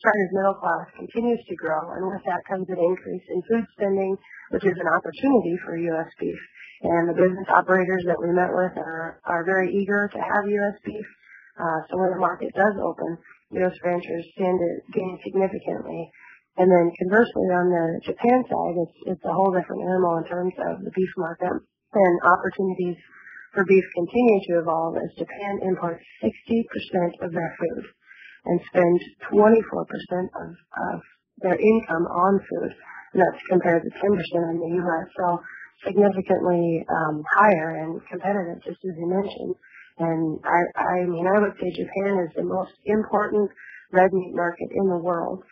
China's middle class continues to grow, and with that comes an increase in food spending, which is an opportunity for U.S. beef. And the business operators that we met with are, are very eager to have U.S. beef. Uh, so when the market does open, U.S. ranchers stand to gain significantly. And then conversely, on the Japan side, it's, it's a whole different animal in terms of the beef market and opportunities for beef continue to evolve as Japan imports 60% of their food and spend 24% of, of their income on food. And that's compared to 10% in the U.S. So significantly um, higher and competitive, just as you mentioned. And I, I mean, I would say Japan is the most important red meat market in the world.